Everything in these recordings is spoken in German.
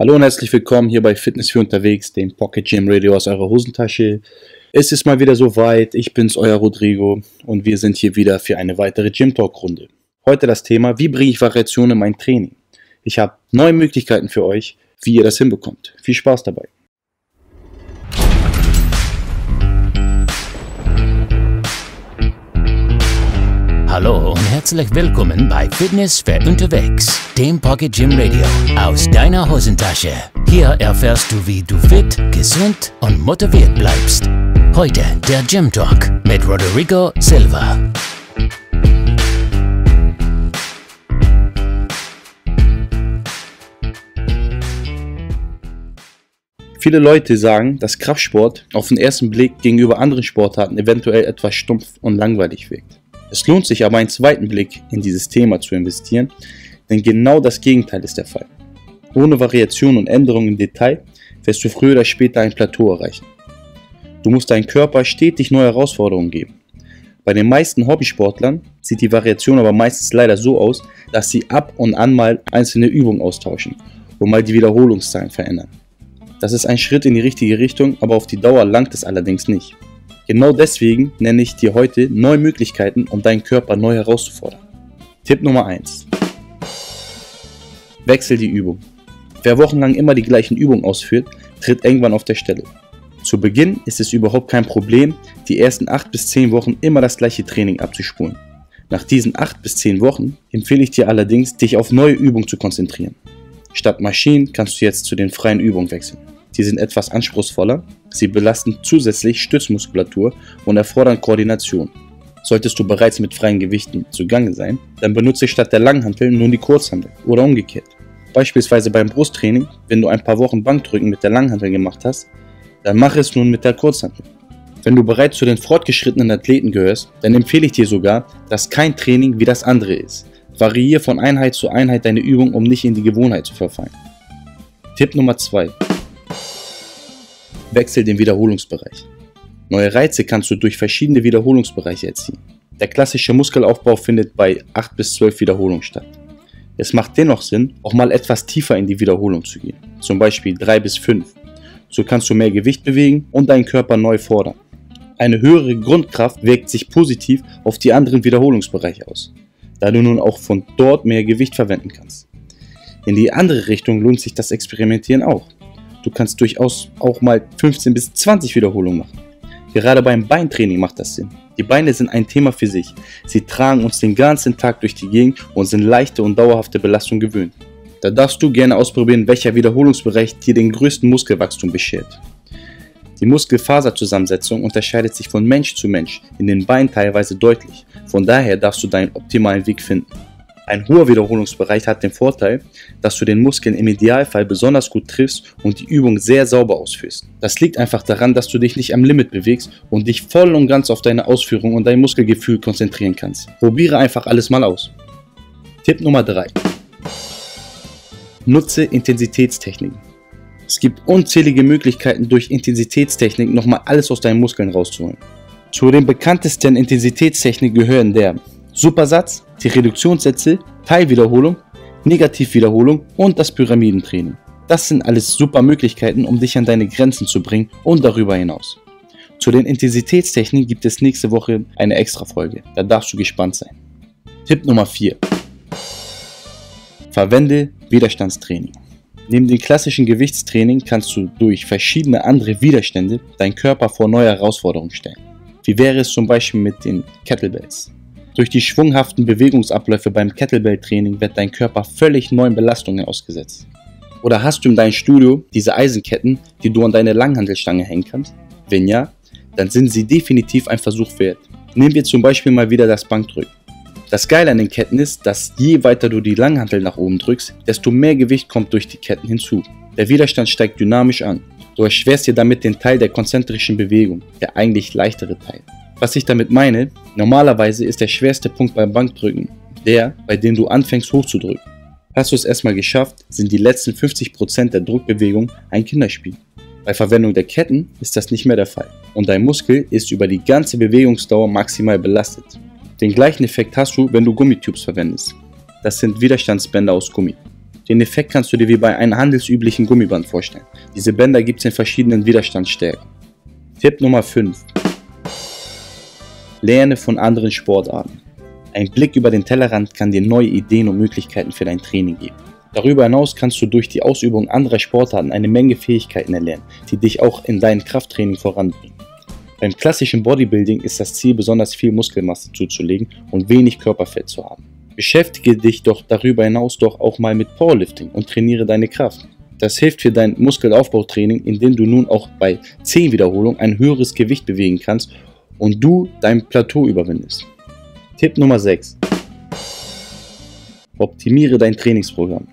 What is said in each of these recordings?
Hallo und herzlich willkommen hier bei Fitness für unterwegs, dem Pocket Gym Radio aus eurer Hosentasche. Es ist mal wieder soweit, ich bin's, euer Rodrigo und wir sind hier wieder für eine weitere Gym Talk Runde. Heute das Thema, wie bringe ich Variationen in mein Training? Ich habe neue Möglichkeiten für euch, wie ihr das hinbekommt. Viel Spaß dabei. Hallo und herzlich willkommen bei Fitness für unterwegs, dem Pocket Gym Radio aus deiner Hosentasche. Hier erfährst du, wie du fit, gesund und motiviert bleibst. Heute der Gym Talk mit Rodrigo Silva. Viele Leute sagen, dass Kraftsport auf den ersten Blick gegenüber anderen Sportarten eventuell etwas stumpf und langweilig wirkt. Es lohnt sich aber einen zweiten Blick in dieses Thema zu investieren, denn genau das Gegenteil ist der Fall. Ohne Variation und Änderung im Detail wirst du früher oder später ein Plateau erreichen. Du musst deinem Körper stetig neue Herausforderungen geben. Bei den meisten Hobbysportlern sieht die Variation aber meistens leider so aus, dass sie ab und an mal einzelne Übungen austauschen und mal die Wiederholungszahlen verändern. Das ist ein Schritt in die richtige Richtung, aber auf die Dauer langt es allerdings nicht. Genau deswegen nenne ich dir heute neue Möglichkeiten, um deinen Körper neu herauszufordern. Tipp Nummer 1. Wechsel die Übung. Wer wochenlang immer die gleichen Übungen ausführt, tritt irgendwann auf der Stelle. Zu Beginn ist es überhaupt kein Problem, die ersten 8 bis 10 Wochen immer das gleiche Training abzuspulen. Nach diesen 8 bis 10 Wochen empfehle ich dir allerdings, dich auf neue Übungen zu konzentrieren. Statt Maschinen kannst du jetzt zu den freien Übungen wechseln. Sie sind etwas anspruchsvoller, sie belasten zusätzlich Stützmuskulatur und erfordern Koordination. Solltest du bereits mit freien Gewichten zugange sein, dann benutze statt der Langhantel nun die Kurzhantel oder umgekehrt. Beispielsweise beim Brusttraining, wenn du ein paar Wochen Bankdrücken mit der Langhantel gemacht hast, dann mach es nun mit der Kurzhantel. Wenn du bereits zu den fortgeschrittenen Athleten gehörst, dann empfehle ich dir sogar, dass kein Training wie das andere ist. Variiere von Einheit zu Einheit deine Übung, um nicht in die Gewohnheit zu verfallen. Tipp Nummer 2. Wechsel den Wiederholungsbereich. Neue Reize kannst du durch verschiedene Wiederholungsbereiche erzielen. Der klassische Muskelaufbau findet bei 8 bis 12 Wiederholungen statt. Es macht dennoch Sinn, auch mal etwas tiefer in die Wiederholung zu gehen, zum Beispiel 3 bis 5. So kannst du mehr Gewicht bewegen und deinen Körper neu fordern. Eine höhere Grundkraft wirkt sich positiv auf die anderen Wiederholungsbereiche aus, da du nun auch von dort mehr Gewicht verwenden kannst. In die andere Richtung lohnt sich das Experimentieren auch. Du kannst durchaus auch mal 15 bis 20 Wiederholungen machen. Gerade beim Beintraining macht das Sinn. Die Beine sind ein Thema für sich. Sie tragen uns den ganzen Tag durch die Gegend und sind leichte und dauerhafte Belastung gewöhnt. Da darfst du gerne ausprobieren, welcher Wiederholungsbereich dir den größten Muskelwachstum beschert. Die Muskelfaserzusammensetzung unterscheidet sich von Mensch zu Mensch, in den Beinen teilweise deutlich. Von daher darfst du deinen optimalen Weg finden. Ein hoher Wiederholungsbereich hat den Vorteil, dass du den Muskeln im Idealfall besonders gut triffst und die Übung sehr sauber ausführst. Das liegt einfach daran, dass du dich nicht am Limit bewegst und dich voll und ganz auf deine Ausführung und dein Muskelgefühl konzentrieren kannst. Probiere einfach alles mal aus. Tipp Nummer 3. Nutze Intensitätstechniken. Es gibt unzählige Möglichkeiten durch Intensitätstechnik nochmal alles aus deinen Muskeln rauszuholen. Zu den bekanntesten Intensitätstechniken gehören der Supersatz, die Reduktionssätze, Teilwiederholung, Negativwiederholung und das Pyramidentraining. Das sind alles super Möglichkeiten, um dich an deine Grenzen zu bringen und darüber hinaus. Zu den Intensitätstechniken gibt es nächste Woche eine extra Folge. Da darfst du gespannt sein. Tipp Nummer 4. Verwende Widerstandstraining. Neben dem klassischen Gewichtstraining kannst du durch verschiedene andere Widerstände deinen Körper vor neue Herausforderungen stellen. Wie wäre es zum Beispiel mit den Kettlebells? Durch die schwunghaften Bewegungsabläufe beim Kettlebell-Training wird dein Körper völlig neuen Belastungen ausgesetzt. Oder hast du in deinem Studio diese Eisenketten, die du an deine Langhantelstange hängen kannst? Wenn ja, dann sind sie definitiv ein Versuch wert. Nehmen wir zum Beispiel mal wieder das Bankdrücken. Das Geile an den Ketten ist, dass je weiter du die Langhantel nach oben drückst, desto mehr Gewicht kommt durch die Ketten hinzu. Der Widerstand steigt dynamisch an. Du erschwerst dir damit den Teil der konzentrischen Bewegung, der eigentlich leichtere Teil. Was ich damit meine, normalerweise ist der schwerste Punkt beim Bankdrücken der, bei dem du anfängst hochzudrücken. Hast du es erstmal geschafft, sind die letzten 50% der Druckbewegung ein Kinderspiel. Bei Verwendung der Ketten ist das nicht mehr der Fall und dein Muskel ist über die ganze Bewegungsdauer maximal belastet. Den gleichen Effekt hast du, wenn du Gummitubes verwendest. Das sind Widerstandsbänder aus Gummi. Den Effekt kannst du dir wie bei einem handelsüblichen Gummiband vorstellen. Diese Bänder gibt es in verschiedenen Widerstandsstärken. Tipp Nummer 5. Lerne von anderen Sportarten. Ein Blick über den Tellerrand kann dir neue Ideen und Möglichkeiten für dein Training geben. Darüber hinaus kannst du durch die Ausübung anderer Sportarten eine Menge Fähigkeiten erlernen, die dich auch in deinem Krafttraining voranbringen. Beim klassischen Bodybuilding ist das Ziel, besonders viel Muskelmasse zuzulegen und wenig Körperfett zu haben. Beschäftige dich doch darüber hinaus doch auch mal mit Powerlifting und trainiere deine Kraft. Das hilft für dein Muskelaufbautraining, indem du nun auch bei 10 Wiederholungen ein höheres Gewicht bewegen kannst und du dein Plateau überwindest. Tipp Nummer 6. Optimiere dein Trainingsprogramm.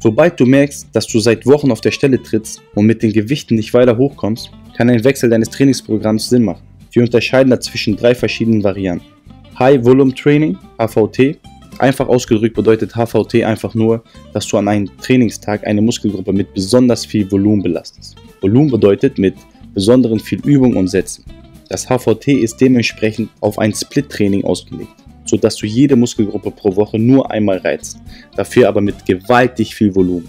Sobald du merkst, dass du seit Wochen auf der Stelle trittst und mit den Gewichten nicht weiter hochkommst, kann ein Wechsel deines Trainingsprogramms Sinn machen. Wir unterscheiden dazwischen drei verschiedenen Varianten. High Volume Training, HVT. Einfach ausgedrückt bedeutet HVT einfach nur, dass du an einem Trainingstag eine Muskelgruppe mit besonders viel Volumen belastest. Volumen bedeutet mit besonderen viel Übung und Sätzen. Das HVT ist dementsprechend auf ein Split-Training ausgelegt, sodass du jede Muskelgruppe pro Woche nur einmal reizt, dafür aber mit gewaltig viel Volumen.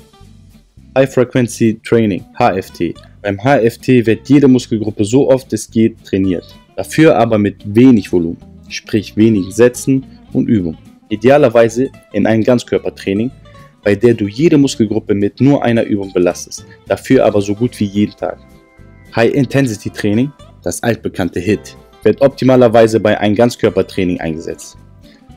High Frequency Training, HFT. Beim HFT wird jede Muskelgruppe so oft es geht trainiert, dafür aber mit wenig Volumen, sprich wenigen Sätzen und Übungen. Idealerweise in einem Ganzkörpertraining, bei der du jede Muskelgruppe mit nur einer Übung belastest, dafür aber so gut wie jeden Tag. High Intensity Training das altbekannte HIT, wird optimalerweise bei einem Ganzkörpertraining eingesetzt.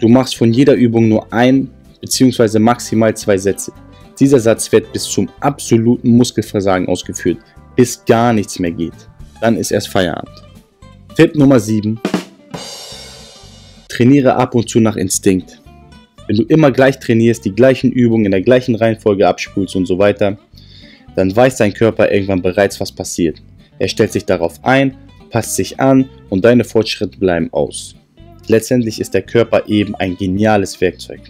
Du machst von jeder Übung nur ein bzw. maximal zwei Sätze. Dieser Satz wird bis zum absoluten Muskelversagen ausgeführt, bis gar nichts mehr geht. Dann ist erst Feierabend. Tipp Nummer 7. Trainiere ab und zu nach Instinkt. Wenn du immer gleich trainierst, die gleichen Übungen in der gleichen Reihenfolge abspulst und so weiter, dann weiß dein Körper irgendwann bereits, was passiert. Er stellt sich darauf ein passt sich an und deine Fortschritte bleiben aus. Letztendlich ist der Körper eben ein geniales Werkzeug.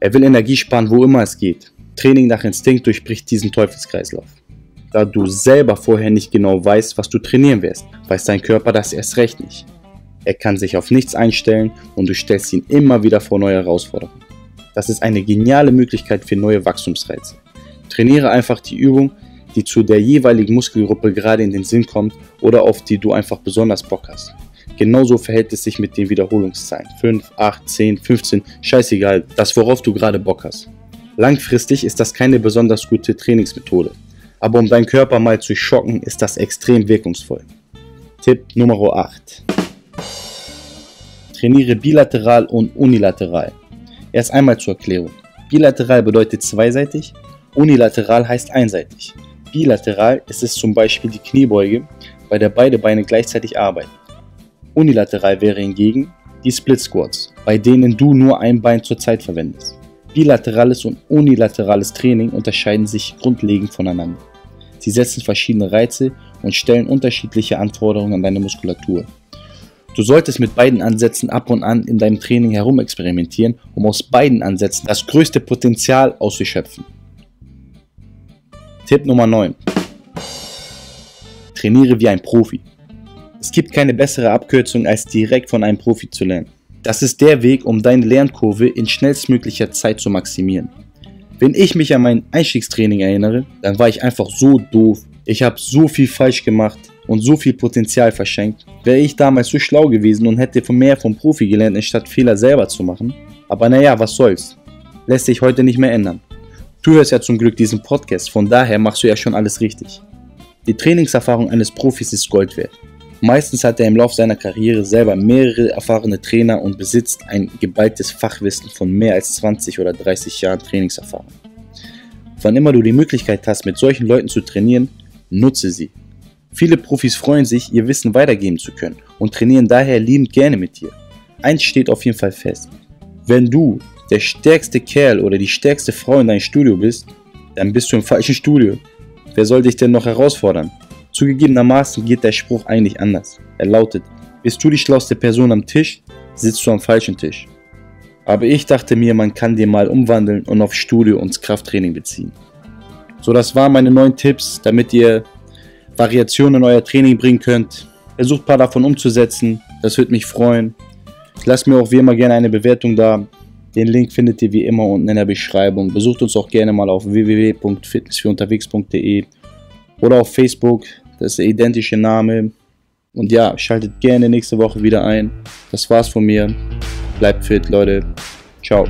Er will Energie sparen, wo immer es geht. Training nach Instinkt durchbricht diesen Teufelskreislauf. Da du selber vorher nicht genau weißt, was du trainieren wirst, weiß dein Körper das erst recht nicht. Er kann sich auf nichts einstellen und du stellst ihn immer wieder vor neue Herausforderungen. Das ist eine geniale Möglichkeit für neue Wachstumsreize. Trainiere einfach die Übung, die zu der jeweiligen Muskelgruppe gerade in den Sinn kommt oder auf die du einfach besonders Bock hast. Genauso verhält es sich mit den Wiederholungszahlen. 5, 8, 10, 15, scheißegal, das worauf du gerade Bock hast. Langfristig ist das keine besonders gute Trainingsmethode, aber um deinen Körper mal zu schocken, ist das extrem wirkungsvoll. Tipp Nummer 8. Trainiere bilateral und unilateral. Erst einmal zur Erklärung. Bilateral bedeutet zweiseitig, unilateral heißt einseitig. Bilateral ist es zum Beispiel die Kniebeuge, bei der beide Beine gleichzeitig arbeiten. Unilateral wäre hingegen die Split Squats, bei denen du nur ein Bein zur Zeit verwendest. Bilaterales und unilaterales Training unterscheiden sich grundlegend voneinander. Sie setzen verschiedene Reize und stellen unterschiedliche Anforderungen an deine Muskulatur. Du solltest mit beiden Ansätzen ab und an in deinem Training herumexperimentieren, um aus beiden Ansätzen das größte Potenzial auszuschöpfen. Tipp Nummer 9. Trainiere wie ein Profi. Es gibt keine bessere Abkürzung, als direkt von einem Profi zu lernen. Das ist der Weg, um deine Lernkurve in schnellstmöglicher Zeit zu maximieren. Wenn ich mich an mein Einstiegstraining erinnere, dann war ich einfach so doof. Ich habe so viel falsch gemacht und so viel Potenzial verschenkt. Wäre ich damals so schlau gewesen und hätte mehr vom Profi gelernt, anstatt Fehler selber zu machen. Aber naja, was soll's. Lässt sich heute nicht mehr ändern. Du hörst ja zum Glück diesen Podcast, von daher machst du ja schon alles richtig. Die Trainingserfahrung eines Profis ist Gold wert. Meistens hat er im Laufe seiner Karriere selber mehrere erfahrene Trainer und besitzt ein geballtes Fachwissen von mehr als 20 oder 30 Jahren Trainingserfahrung. Wann immer du die Möglichkeit hast, mit solchen Leuten zu trainieren, nutze sie. Viele Profis freuen sich, ihr Wissen weitergeben zu können und trainieren daher liebend gerne mit dir. Eins steht auf jeden Fall fest. Wenn du der stärkste Kerl oder die stärkste Frau in deinem Studio bist, dann bist du im falschen Studio. Wer soll dich denn noch herausfordern? Zugegebenermaßen geht der Spruch eigentlich anders. Er lautet, bist du die schlauste Person am Tisch, sitzt du am falschen Tisch. Aber ich dachte mir, man kann den mal umwandeln und auf Studio und Krafttraining beziehen. So, das waren meine neun Tipps, damit ihr Variationen in euer Training bringen könnt. Versucht ein paar davon umzusetzen, das würde mich freuen. Lasst mir auch wie immer gerne eine Bewertung da. Den Link findet ihr wie immer unten in der Beschreibung. Besucht uns auch gerne mal auf www.fitnessfürunterwegs.de oder auf Facebook. Das ist der identische Name. Und ja, schaltet gerne nächste Woche wieder ein. Das war's von mir. Bleibt fit, Leute. Ciao.